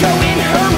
go in her